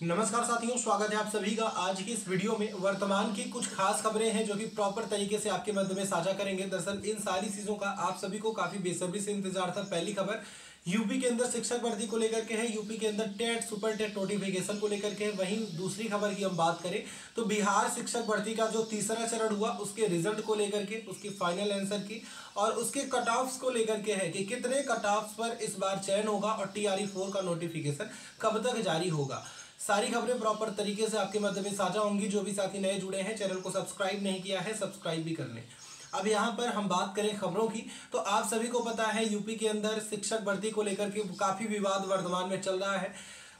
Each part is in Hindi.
नमस्कार साथियों, स्वागत है आप सभी का आज की इस वीडियो में। वर्तमान की कुछ खास खबरें हैं जो कि प्रॉपर तरीके से आपके मध्य में साझा करेंगे। दरअसल, इन सारी चीज़ों का आप सभी को काफ़ी बेसब्री से इंतज़ार था। पहली खबर, यूपी के अंदर शिक्षक भर्ती को लेकर के है। यूपी के अंदर टेट, सुपर टेट नोटिफिकेशन को लेकर के है। वहीं दूसरी खबर की हम बात करें तो बिहार शिक्षक भर्ती का जो तीसरा चरण हुआ, उसके रिज़ल्ट को लेकर के, उसकी फाइनल आंसर की और उसके कट ऑफ़ को लेकर के है कि कितने कट ऑफ़ पर इस बार चयन होगा और टी आर फोर का नोटिफिकेशन कब तक जारी होगा। सारी खबरें प्रॉपर तरीके से आपके मध्य में साझा होंगी। जो भी साथी नए जुड़े हैं चैनल को सब्सक्राइब नहीं किया है सब्सक्राइब भी कर लें। अब यहाँ पर हम बात करें खबरों की। तो आप सभी को पता है यूपी के अंदर शिक्षक भर्ती को लेकर के काफ़ी विवाद वर्तमान में चल रहा है।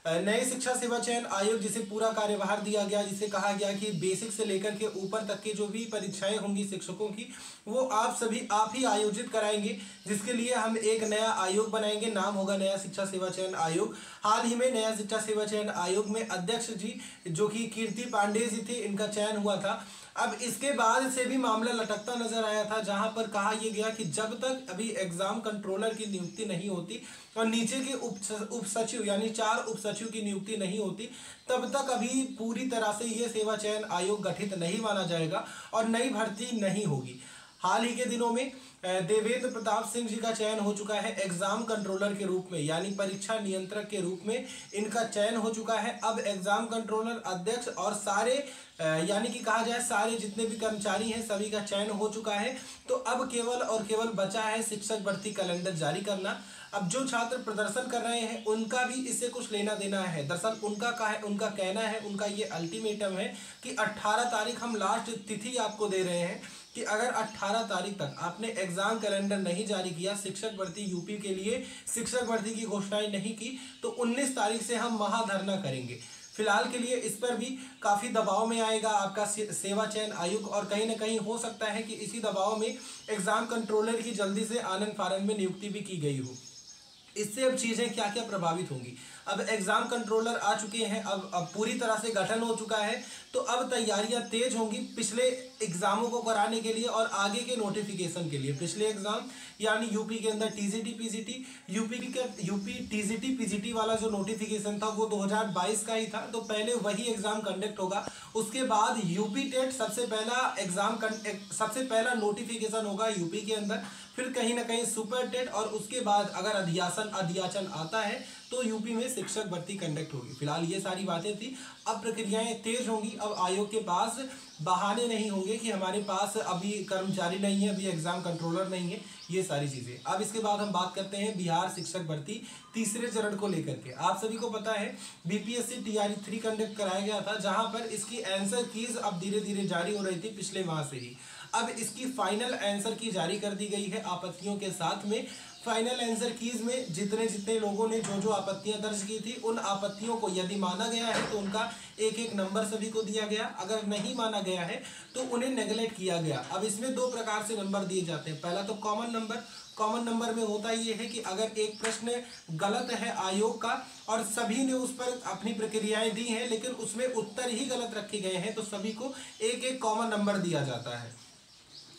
नए शिक्षा सेवा चयन आयोग जिसे पूरा कार्यभार दिया गया, जिसे कहा गया कि बेसिक से लेकर के ऊपर तक की जो भी परीक्षाएँ होंगी शिक्षकों की, वो आप सभी आप ही आयोजित कराएँगे, जिसके लिए हम एक नया आयोग बनाएँगे। नाम होगा नया शिक्षा सेवा चयन आयोग। हाल ही में नया शिक्षा सेवा चयन आयोग में अध्यक्ष जी, जो कि कीर्ति पांडे जी थे, इनका चयन हुआ था। अब इसके बाद से भी मामला लटकता नज़र आया था, जहाँ पर कहा यह गया कि जब तक अभी एग्ज़ाम कंट्रोलर की नियुक्ति नहीं होती और नीचे के उप उप सचिव यानी चार उप सचिव की नियुक्ति नहीं होती, तब तक अभी पूरी तरह से यह सेवा चयन आयोग गठित नहीं माना जाएगा और नई भर्ती नहीं होगी। हाल ही के दिनों में देवेंद्र प्रताप सिंह जी का चयन हो चुका है एग्ज़ाम कंट्रोलर के रूप में, यानी परीक्षा नियंत्रक के रूप में इनका चयन हो चुका है। अब एग्ज़ाम कंट्रोलर अध्यक्ष और सारे यानी कि कहा जाए सारे जितने भी कर्मचारी हैं, सभी का चयन हो चुका है। तो अब केवल और केवल बचा है शिक्षक भर्ती कैलेंडर जारी करना। अब जो छात्र प्रदर्शन कर रहे हैं, उनका भी इससे कुछ लेना देना है। दरअसल उनका का है, उनका कहना है, उनका ये अल्टीमेटम है कि 18 तारीख हम लास्ट तिथि आपको दे रहे हैं कि अगर 18 तारीख तक आपने एग्ज़ाम कैलेंडर नहीं जारी किया, शिक्षक भर्ती यूपी के लिए, शिक्षक भर्ती की घोषणाएँ नहीं की तो 19 तारीख से हम महाधरना करेंगे। फ़िलहाल के लिए इस पर भी काफ़ी दबाव में आएगा आपका सेवा चयन आयुक्त और कहीं ना कहीं हो सकता है कि इसी दबाव में एग्ज़ाम कंट्रोलर की जल्दी से आनंद फानंद में नियुक्ति भी की गई हो। इससे अब चीज़ें क्या क्या प्रभावित होंगी? अब एग्ज़ाम कंट्रोलर आ चुके हैं, अब अब पूरी तरह से गठन हो चुका है तो अब तैयारियाँ तेज होंगी पिछले एग्जामों को कराने के लिए और आगे के नोटिफिकेशन के लिए। पिछले एग्ज़ाम यानी यूपी के अंदर टीजीटी पीजीटी यूपी के यूपी टीजीटी पीजीटी वाला जो नोटिफिकेशन था, वो 2022 का ही था तो पहले वही एग्ज़ाम कंडक्ट होगा। उसके बाद यूपी टेट सबसे पहला एग्ज़ाम सबसे पहला नोटिफिकेशन होगा यूपी के अंदर। फिर कहीं ना कहीं सुपर टेट और उसके बाद अगर अध्यासन अध्याचन आता है तो यूपी में शिक्षक भर्ती कंडक्ट होगी। फ़िलहाल ये सारी बातें थी। अब प्रक्रियाएँ तेज होंगी। अब आयोग के पास बहाने नहीं होंगे कि हमारे पास अभी कर्मचारी नहीं है, अभी एग्ज़ाम कंट्रोलर नहीं है। ये सारी चीज़ें। अब इसके बाद हम बात करते हैं बिहार शिक्षक भर्ती तीसरे चरण को लेकर के। आप सभी को पता है बीपीएससी टीआरई थ्री कंडक्ट कराया गया था, जहाँ पर इसकी आंसर कीज अब धीरे धीरे जारी हो रही थी पिछले माह से ही। अब इसकी फाइनल आंसर की जारी कर दी गई है आपत्तियों के साथ में। फाइनल आंसर कीज में जितने जितने लोगों ने जो जो आपत्तियाँ दर्ज की थी, उन आपत्तियों को यदि माना गया है तो उनका एक एक नंबर सभी को दिया गया। अगर नहीं माना गया है तो उन्हें नेगलेक्ट किया गया। अब इसमें दो प्रकार से नंबर दिए जाते हैं। पहला तो कॉमन नंबर कॉमन नंबर में होता ये है कि अगर एक प्रश्न गलत है आयोग का, और सभी ने उस पर अपनी प्रक्रियाएँ दी हैं, लेकिन उसमें उत्तर ही गलत रखे गए हैं तो सभी को एक एक कॉमन नंबर दिया जाता है।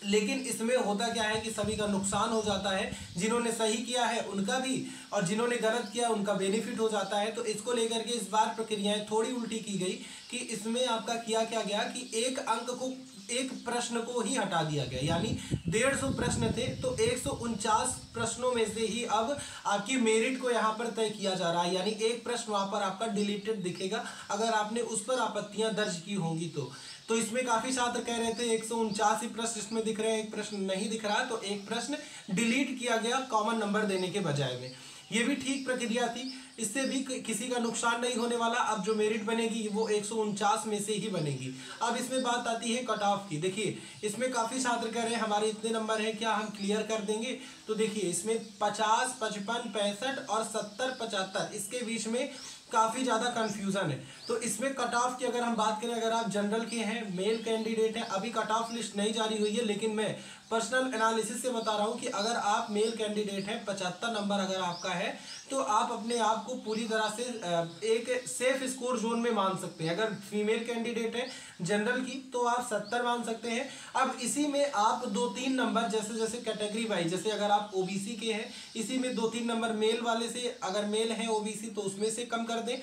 लेकिन इसमें होता क्या है कि सभी का नुकसान हो जाता है। जिन्होंने सही किया है, उनका भी, और जिन्होंने गलत किया, उनका बेनिफिट हो जाता है। तो इसको लेकर के इस बार प्रक्रियाएँ थोड़ी उल्टी की गई। कि इसमें आपका किया क्या गया कि एक अंक को, एक प्रश्न को ही हटा दिया गया। यानी डेढ़ सौ प्रश्न थे तो एक सौ उनचास प्रश्नों में से ही अब आपकी मेरिट को यहाँ पर तय किया जा रहा है। यानी एक प्रश्न वहाँ पर आपका डिलीटेड दिखेगा, अगर आपने उस पर आपत्तियाँ दर्ज की होंगी तो। तो इसमें काफ़ी छात्र कह रहे थे, एक सौ उनचास ही प्रश्न इसमें दिख रहे हैं, एक प्रश्न नहीं दिख रहा तो एक प्रश्न डिलीट किया गया कॉमन नंबर देने के बजाय में। ये भी ठीक प्रक्रिया थी। इससे भी किसी का नुकसान नहीं होने वाला। अब जो मेरिट बनेगी, वो एक सौ उनचास में से ही बनेगी। अब इसमें बात आती है कट ऑफ़ की। देखिए, इसमें काफ़ी छात्र कह रहे हैं, हमारे इतने नंबर हैं, क्या हम क्लियर कर देंगे? तो देखिए, इसमें पचास, पचपन, पैंसठ और सत्तर, पचहत्तर, इसके बीच में काफ़ी ज़्यादा कंफ्यूजन है। तो इसमें कट ऑफ़ की अगर हम बात करें, अगर आप जनरल के हैं मेल कैंडिडेट हैं, अभी कट ऑफ़ लिस्ट नहीं जारी हुई है, लेकिन मैं पर्सनल एनालिसिस से बता रहा हूँ कि अगर आप मेल कैंडिडेट हैं, पचहत्तर नंबर अगर आपका है तो आप अपने आप को पूरी तरह से एक सेफ़ स्कोर जोन में मान सकते हैं। अगर फीमेल कैंडिडेट है जनरल की तो आप सत्तर मान सकते हैं। अब इसी में आप दो तीन नंबर जैसे जैसे कैटेगरी वाइज जैसे अगर आप ओबीसी के हैं, इसी में दो तीन नंबर मेल वाले से अगर मेल है ओबीसी तो उसमें से कम कर दें।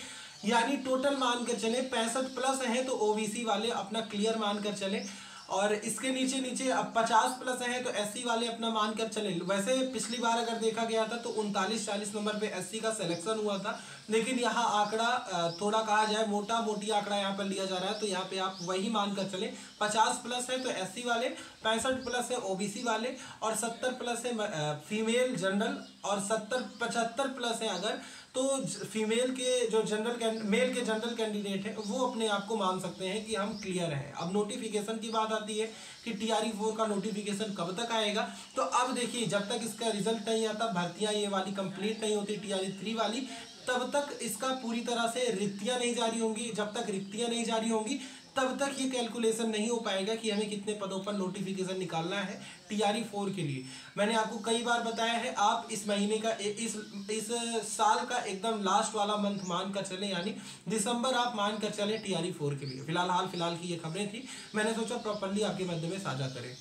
यानी टोटल मानकर चले। पैंसठ प्लस है तो ओबीसी वाले अपना क्लियर मानकर चले। और इसके नीचे नीचे अब पचास प्लस है तो एससी वाले अपना मानकर चले। वैसे पिछली बार अगर देखा गया था तो उनतालीस चालीस नंबर पे एससी का सिलेक्शन हुआ था। लेकिन यहाँ आंकड़ा थोड़ा कहा जाए मोटा मोटी आंकड़ा यहाँ पर लिया जा रहा है। तो यहाँ पे आप वही मानकर चले। पचास प्लस है तो एससी वाले, पैंसठ प्लस है ओबीसी वाले, और सत्तर प्लस है फीमेल जनरल और सत्तर, पचहत्तर प्लस है अगर तो फीमेल के जो जनरल मेल के जनरल कैंडिडेट हैं, वो अपने आप को मान सकते हैं कि हम क्लियर हैं। अब नोटिफिकेशन की बात आती है कि टी आर फोर का नोटिफिकेशन कब तक आएगा? तो अब देखिए, जब तक इसका रिज़ल्ट नहीं आता, भर्तियाँ ये वाली कंप्लीट नहीं होती टी आर थ्री वाली, तब तक इसका पूरी तरह से रिक्तियाँ नहीं जारी होंगी। जब तक रिक्तियाँ नहीं जारी होंगी तब तक ये कैलकुलेशन नहीं हो पाएगा कि हमें कितने पदों पर नोटिफिकेशन निकालना है टीआरई फोर के लिए। मैंने आपको कई बार बताया है, आप इस महीने का इस इस साल का एकदम लास्ट वाला मंथ मान कर चले, यानी दिसंबर आप मान कर चले टीआरई फोर के लिए। फ़िलहाल हाल फ़िलहाल की ये खबरें थी। मैंने सोचा प्रॉपरली आपके मध्य में साझा करें।